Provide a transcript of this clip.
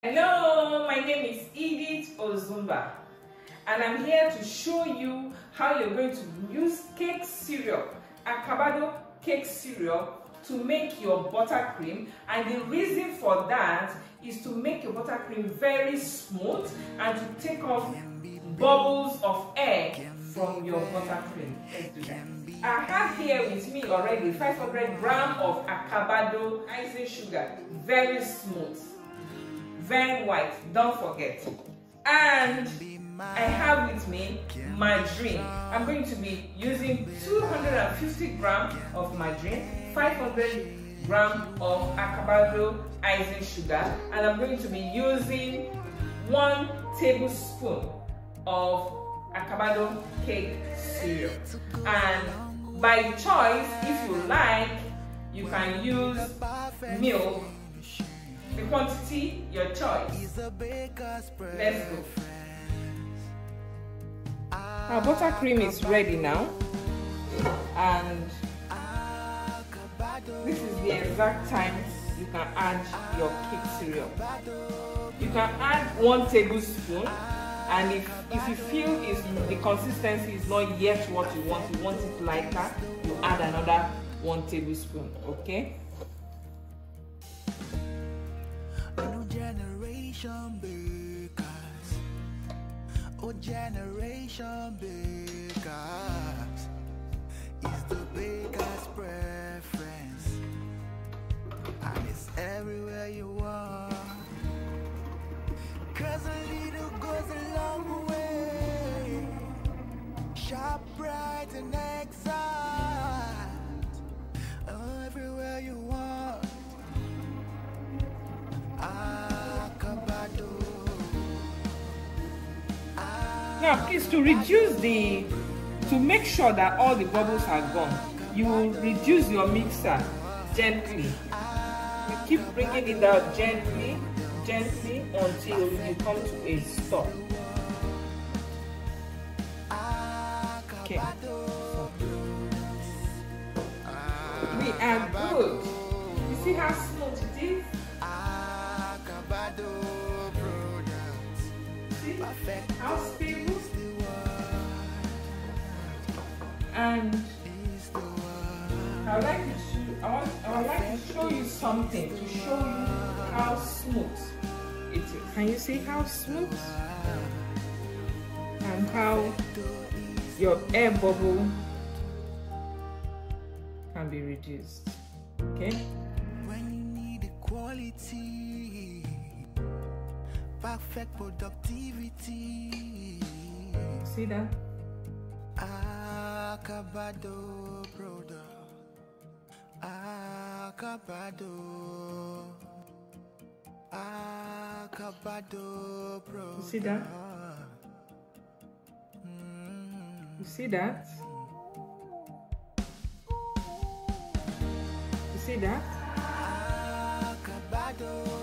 Hello, my name is Edith Ozumba and I'm here to show you how you're going to use cake syrup, Acabado cake syrup to make your buttercream and the reason for that is to make your buttercream very smooth and to take off bubbles of air from your buttercream. Let's do that. I have here with me already 500 gram of Acabado icing sugar, very smooth, very white, don't forget. And I have with me margarine. I'm going to be using 250 grams of margarine, 500 grams of Acabado icing sugar, and I'm going to be using one tablespoon of Acabado cake syrup. And by choice, if you like, you can use milk. The quantity, your choice. Let's go. Our buttercream is ready now. And this is the exact time you can add your cake syrup. You can add one tablespoon and if if you feel is the consistency is not yet what you want you want it lighter you add another one tablespoon okay generation bakers. Oh, generation bakers. Is the baker's preference. And it's everywhere you are. Cause a little goes a long way. Sharp, bright, and exact. Now please to reduce the to make sure that all the bubbles are gone you will reduce your mixer gently. You keep bringing it out gently gently until you come to a stop. Okay. We are good. You see how smooth it is? See? How and Is the word. I would like to show, I want I would like to show you something to show you how smooth it is. Can you see how smooth and how your air bubble can be reduced? Okay. When you need equality, perfect productivity. See that? Acabado product. Acabado. Acabado product. see that? You see that? You see that? Acabado